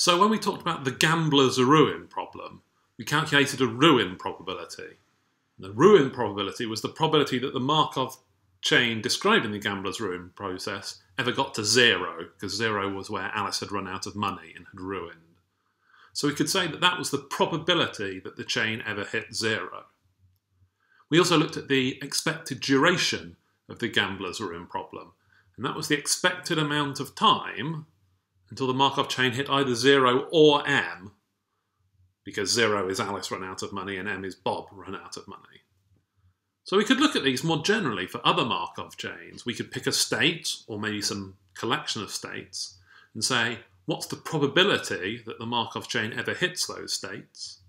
So when we talked about the gambler's ruin problem, we calculated a ruin probability. The ruin probability was the probability that the Markov chain described in the gambler's ruin process ever got to zero, because zero was where Alice had run out of money and had ruined. So we could say that that was the probability that the chain ever hit zero. We also looked at the expected duration of the gambler's ruin problem, and that was the expected amount of time until the Markov chain hit either 0 or m, because 0 is Alice run out of money and m is Bob run out of money. So we could look at these more generally for other Markov chains. We could pick a state, or maybe some collection of states, and say, what's the probability that the Markov chain ever hits those states?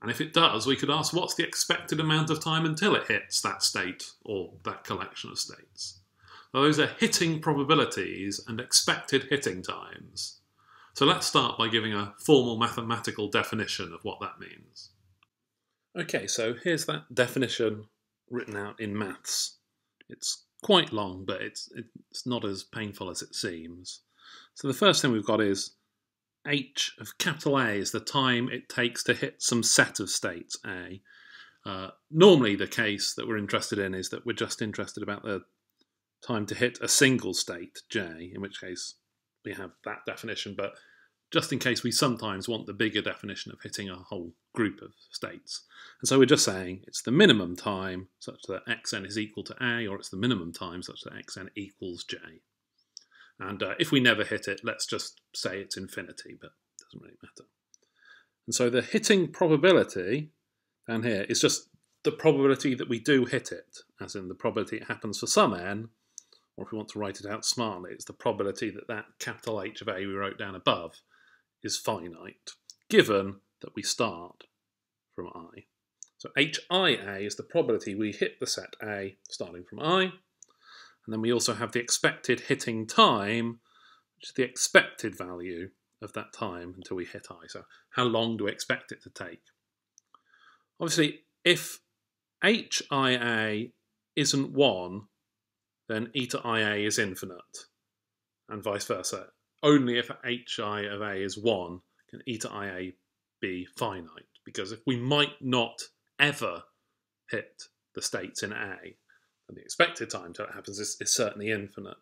And if it does, we could ask, what's the expected amount of time until it hits that state or that collection of states? Those are hitting probabilities and expected hitting times. So let's start by giving a formal mathematical definition of what that means. Okay, so here's that definition written out in maths. It's quite long, but it's, it's not as painful as it seems. So the first thing we've got is h of capital A is the time it takes to hit some set of states A. Uh, normally, the case that we're interested in is that we're just interested about the time to hit a single state, j, in which case we have that definition, but just in case we sometimes want the bigger definition of hitting a whole group of states. And so we're just saying it's the minimum time such that xn is equal to a, or it's the minimum time such that xn equals j. And uh, if we never hit it, let's just say it's infinity, but it doesn't really matter. And so the hitting probability down here is just the probability that we do hit it, as in the probability it happens for some n, or if we want to write it out smartly, it's the probability that that capital H of A we wrote down above is finite, given that we start from I. So HIA is the probability we hit the set A starting from I. And then we also have the expected hitting time, which is the expected value of that time until we hit I. So how long do we expect it to take? Obviously, if HIA isn't 1, then eta ia is infinite, and vice versa. Only if hi of a is 1 can eta ia be finite, because if we might not ever hit the states in A, then the expected time until it happens is, is certainly infinite.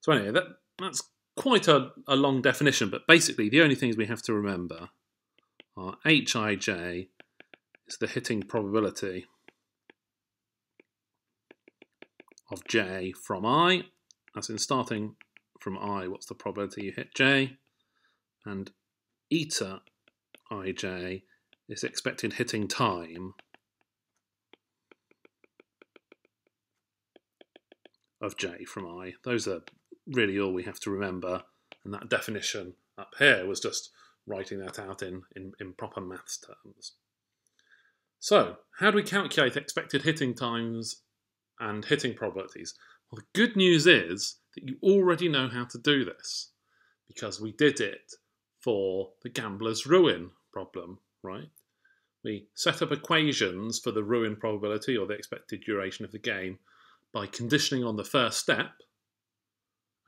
So anyway, that, that's quite a, a long definition, but basically the only things we have to remember are hij is the hitting probability of j from i, as in starting from i, what's the probability you hit j, and eta ij is expected hitting time of j from i. Those are really all we have to remember, and that definition up here was just writing that out in, in, in proper maths terms. So, how do we calculate expected hitting times and hitting probabilities. Well, the good news is that you already know how to do this because we did it for the gambler's ruin problem, right? We set up equations for the ruin probability or the expected duration of the game by conditioning on the first step,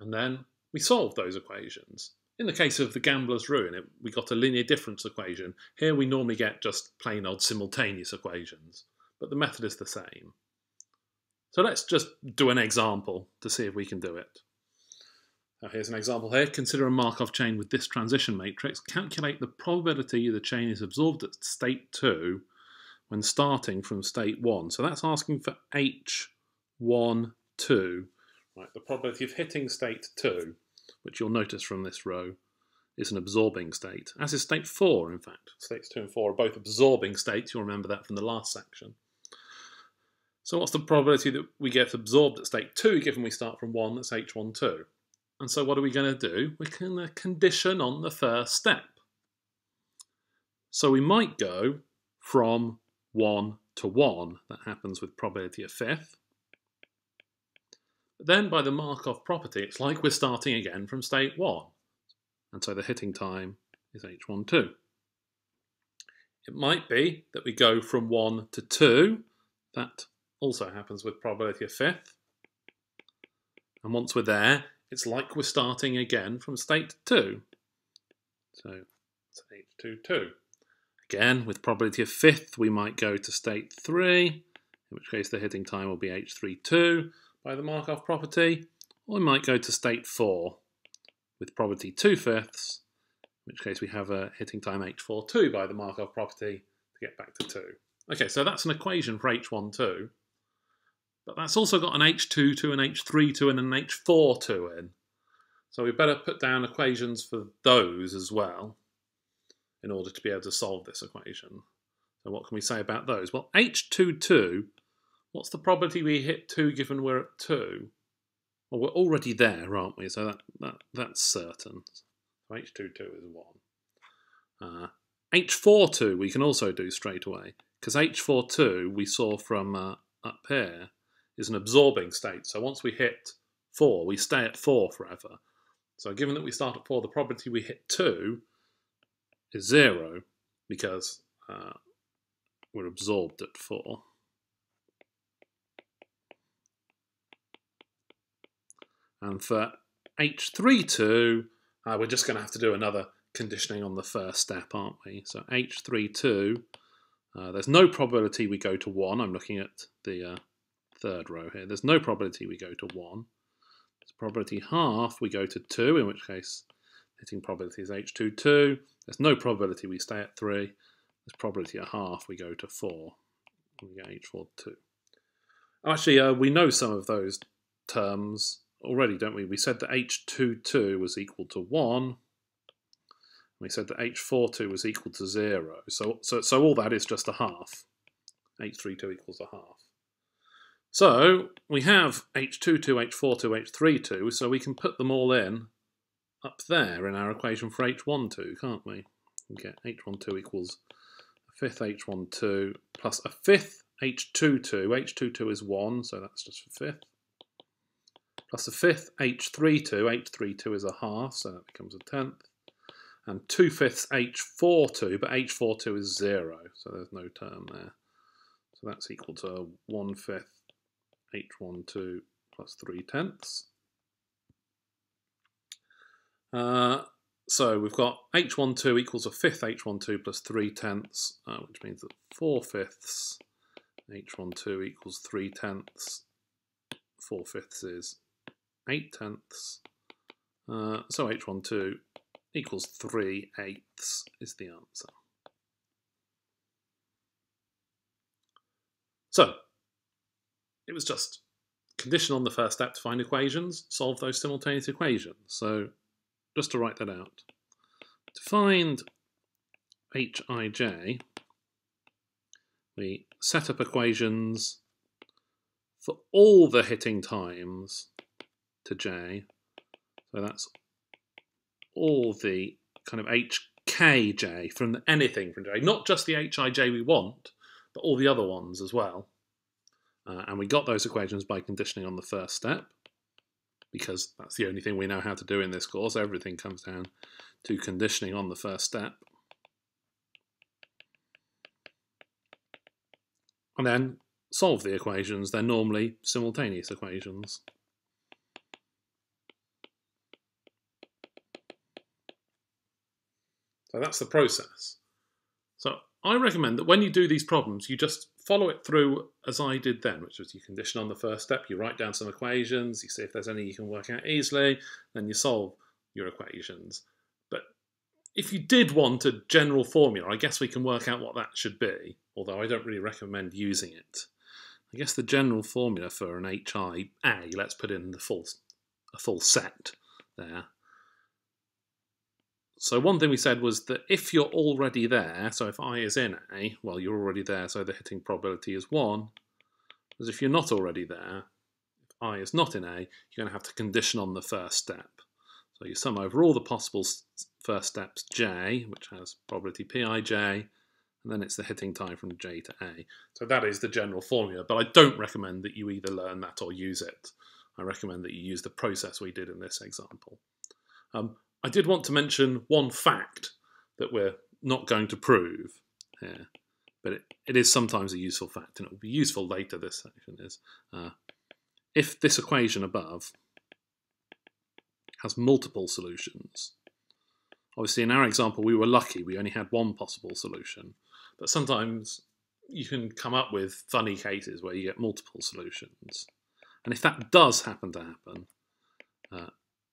and then we solved those equations. In the case of the gambler's ruin, it, we got a linear difference equation. Here we normally get just plain old simultaneous equations, but the method is the same. So let's just do an example to see if we can do it. Now here's an example here. Consider a Markov chain with this transition matrix. Calculate the probability the chain is absorbed at state 2 when starting from state 1. So that's asking for H1, 2. Right, the probability of hitting state 2, which you'll notice from this row, is an absorbing state, as is state 4, in fact. States 2 and 4 are both absorbing states. You'll remember that from the last section. So what's the probability that we get absorbed at state 2 given we start from 1, that's h1, 2? And so what are we going to do? We're going to condition on the first step. So we might go from 1 to 1, that happens with probability of fifth. But then by the Markov property, it's like we're starting again from state 1. And so the hitting time is h1, 2. It might be that we go from 1 to 2, that also happens with probability of fifth. And once we're there, it's like we're starting again from state 2. So it's H22. Again, with probability of fifth, we might go to state 3, in which case the hitting time will be H32 by the Markov property, or we might go to state 4 with probability 2 fifths, in which case we have a hitting time H42 by the Markov property to get back to 2. Okay, so that's an equation for H12, but that's also got an H22, an H32 and an H42 in. So we better put down equations for those as well in order to be able to solve this equation. So what can we say about those? Well, H22, what's the probability we hit 2 given we're at 2? Well, we're already there, aren't we? So that, that that's certain. So H22 is 1. Uh, H42 we can also do straight away, because H42 we saw from uh, up here is an absorbing state. So once we hit 4, we stay at 4 forever. So given that we start at 4, the probability we hit 2 is 0 because uh, we're absorbed at 4. And for H32, uh, we're just going to have to do another conditioning on the first step, aren't we? So H32, uh, there's no probability we go to 1. I'm looking at the uh, third row here. There's no probability we go to 1. There's probability half we go to 2, in which case hitting probability is H22. There's no probability we stay at 3. There's probability a half we go to 4. We get H42. Actually, uh, we know some of those terms already, don't we? We said that H22 was equal to 1. We said that H42 was equal to 0. So, so, so all that is just a half. H32 equals a half. So we have H22, H42, H32, so we can put them all in up there in our equation for H12, can't we? We get H12 equals a fifth H12 plus a fifth H22. H22 is 1, so that's just for fifth. Plus a fifth H32. H32 is a half, so that becomes a tenth. And 2 fifths H42, but H42 is 0, so there's no term there. So that's equal to 1 fifth H12 plus 3 tenths. Uh, so we've got H12 equals a fifth H12 plus 3 tenths, uh, which means that 4 fifths H12 equals 3 tenths. 4 fifths is 8 tenths. Uh, so H12 equals 3 eighths is the answer. So, it was just condition on the first step to find equations, solve those simultaneous equations. So just to write that out. To find Hij, we set up equations for all the hitting times to j. So that's all the kind of hkj from anything from j, not just the hij we want, but all the other ones as well. Uh, and we got those equations by conditioning on the first step because that's the only thing we know how to do in this course. Everything comes down to conditioning on the first step. And then solve the equations. They're normally simultaneous equations. So that's the process. So I recommend that when you do these problems, you just follow it through as I did then, which was you condition on the first step, you write down some equations, you see if there's any you can work out easily, then you solve your equations. But if you did want a general formula, I guess we can work out what that should be, although I don't really recommend using it. I guess the general formula for an HI A, let's put in the full, a full set there, so one thing we said was that if you're already there, so if I is in A, well, you're already there, so the hitting probability is 1. Whereas if you're not already there, if I is not in A, you're going to have to condition on the first step. So you sum over all the possible first steps J, which has probability Pij, and then it's the hitting time from J to A. So that is the general formula, but I don't recommend that you either learn that or use it. I recommend that you use the process we did in this example. Um, I did want to mention one fact that we're not going to prove here, but it, it is sometimes a useful fact, and it will be useful later. This section is uh, if this equation above has multiple solutions Obviously, in our example, we were lucky. We only had one possible solution. But sometimes you can come up with funny cases where you get multiple solutions. And if that does happen to happen, uh,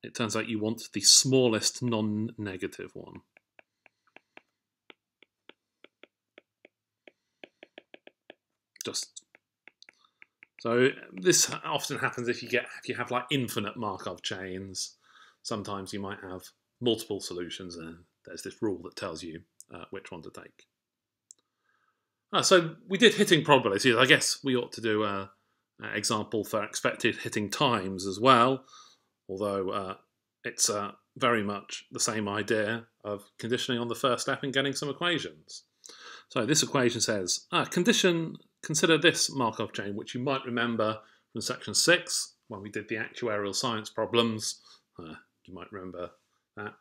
it turns out you want the smallest non-negative one. Just so this often happens if you get if you have like infinite Markov chains. Sometimes you might have multiple solutions, and there's this rule that tells you uh, which one to take. Uh, so we did hitting probabilities. I guess we ought to do a, a example for expected hitting times as well, although uh, it's uh, very much the same idea of conditioning on the first step and getting some equations. So this equation says, ah, condition, consider this Markov chain, which you might remember from section 6 when we did the actuarial science problems. Uh, you might remember that.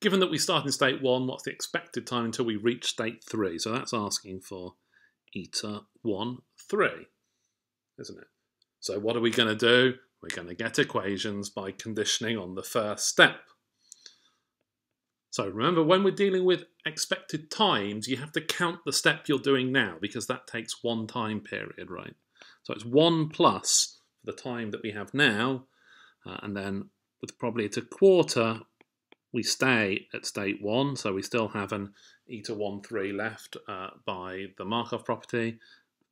Given that we start in state 1, what's the expected time until we reach state 3? So that's asking for eta 1, 3, isn't it? So what are we going to do? We're going to get equations by conditioning on the first step. So remember, when we're dealing with expected times, you have to count the step you're doing now because that takes one time period, right? So it's 1 plus for the time that we have now, uh, and then with probably it's a quarter, we stay at state 1, so we still have an eta 1, 3 left uh, by the Markov property.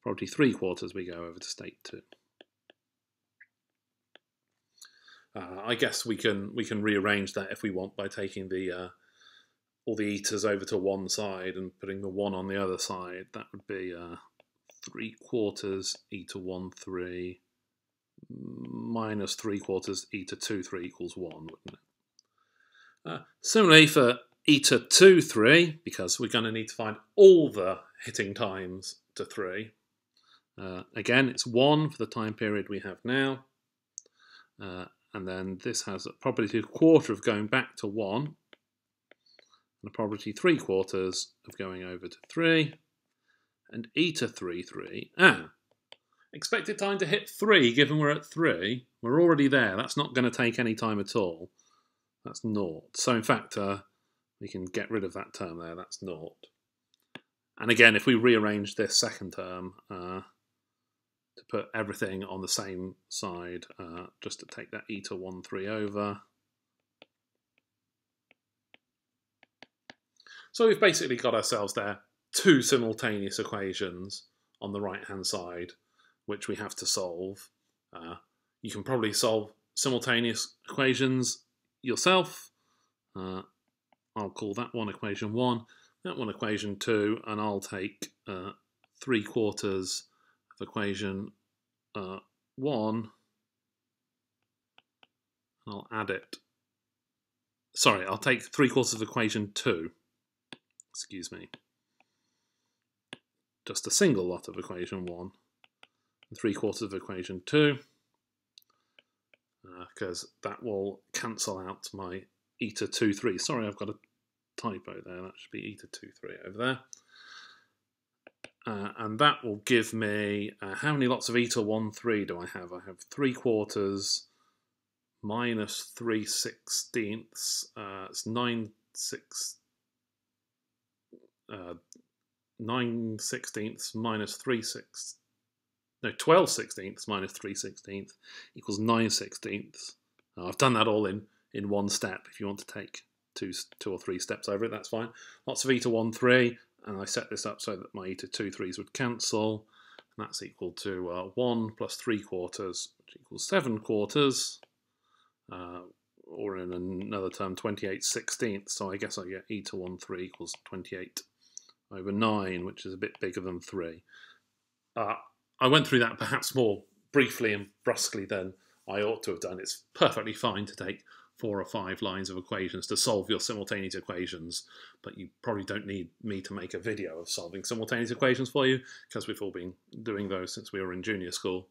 Probably 3 quarters we go over to state 2. Uh, I guess we can we can rearrange that if we want by taking the uh, all the etas over to one side and putting the one on the other side. That would be uh, three quarters eta one three minus three quarters eta two three equals one, wouldn't it? Uh, similarly for eta 2, 3, because we're going to need to find all the hitting times to 3. Uh, again, it's 1 for the time period we have now. Uh, and then this has a probability of quarter of going back to 1. And a probability 3 quarters of going over to 3. And eta 3, 3. Ah, expected time to hit 3, given we're at 3. We're already there. That's not going to take any time at all. That's naught. So in fact, uh, we can get rid of that term there. That's naught. And again, if we rearrange this second term uh, to put everything on the same side, uh, just to take that eta 1, 3 over. So we've basically got ourselves there two simultaneous equations on the right-hand side, which we have to solve. Uh, you can probably solve simultaneous equations yourself. Uh, I'll call that one equation 1, that one equation 2, and I'll take uh, 3 quarters of equation uh, 1, and I'll add it. Sorry, I'll take 3 quarters of equation 2. Excuse me. Just a single lot of equation 1, and 3 quarters of equation 2 because uh, that will cancel out my eta 2, 3. Sorry, I've got a typo there. That should be eta 2, 3 over there. Uh, and that will give me, uh, how many lots of eta 1, 3 do I have? I have 3 quarters minus 3 sixteenths. Uh, it's 9 6, uh, 9 sixteenths minus 3 sixteenths no, 12 sixteenths minus 3 sixteenths equals 9 sixteenths. Now, I've done that all in, in one step. If you want to take two, two or three steps over it, that's fine. Lots of eta 1, 3, and I set this up so that my eta 2, 3s would cancel. And that's equal to uh, 1 plus 3 quarters, which equals 7 quarters. Uh, or in another term, 28 sixteenths. So I guess I get eta 1, 3 equals 28 over 9, which is a bit bigger than 3. Uh, I went through that perhaps more briefly and brusquely than I ought to have done. It's perfectly fine to take four or five lines of equations to solve your simultaneous equations, but you probably don't need me to make a video of solving simultaneous equations for you because we've all been doing those since we were in junior school.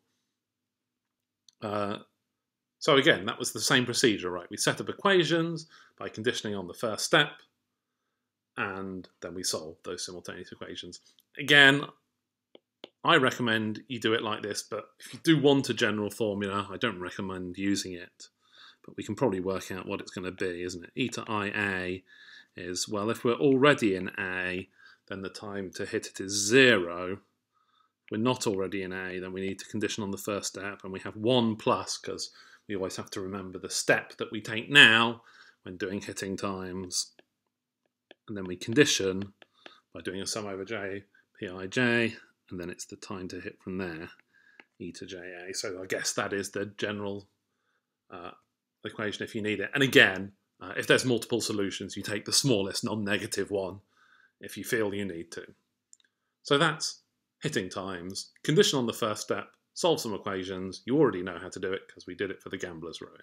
Uh, so again, that was the same procedure, right? We set up equations by conditioning on the first step, and then we solve those simultaneous equations. Again, I recommend you do it like this, but if you do want a general formula, I don't recommend using it. But we can probably work out what it's going to be, isn't it? E to IA is, well, if we're already in A, then the time to hit it is zero. We're not already in A, then we need to condition on the first step, and we have one plus, because we always have to remember the step that we take now when doing hitting times. And then we condition by doing a sum over j, pij, and then it's the time to hit from there, e to ja. So I guess that is the general uh, equation if you need it. And again, uh, if there's multiple solutions, you take the smallest non-negative one if you feel you need to. So that's hitting times, condition on the first step, solve some equations. You already know how to do it because we did it for the gambler's ruin.